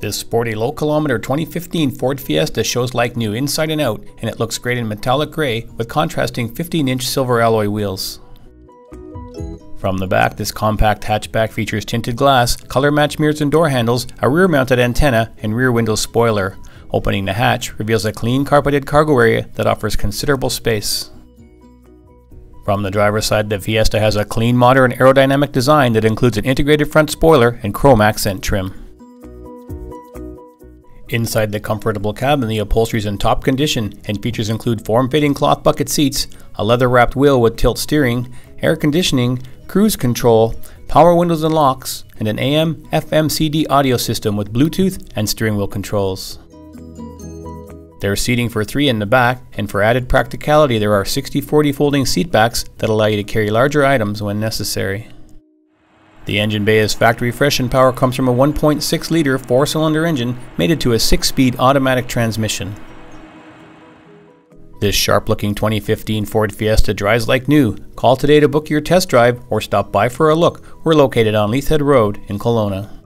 This sporty low kilometer 2015 Ford Fiesta shows like new inside and out, and it looks great in metallic grey with contrasting 15 inch silver alloy wheels. From the back, this compact hatchback features tinted glass, color match mirrors and door handles, a rear mounted antenna, and rear window spoiler. Opening the hatch reveals a clean carpeted cargo area that offers considerable space. From the driver's side, the Fiesta has a clean, modern aerodynamic design that includes an integrated front spoiler and chrome accent trim. Inside the comfortable cabin, the upholstery is in top condition, and features include form-fitting cloth bucket seats, a leather-wrapped wheel with tilt steering, air conditioning, cruise control, power windows and locks, and an AM, FM, CD audio system with Bluetooth and steering wheel controls. There's seating for three in the back, and for added practicality, there are 60-40 folding seat backs that allow you to carry larger items when necessary. The engine bay is factory fresh and power comes from a 1.6 liter four cylinder engine mated to a 6 speed automatic transmission. This sharp looking 2015 Ford Fiesta drives like new. Call today to book your test drive or stop by for a look. We're located on Leathead Road in Kelowna.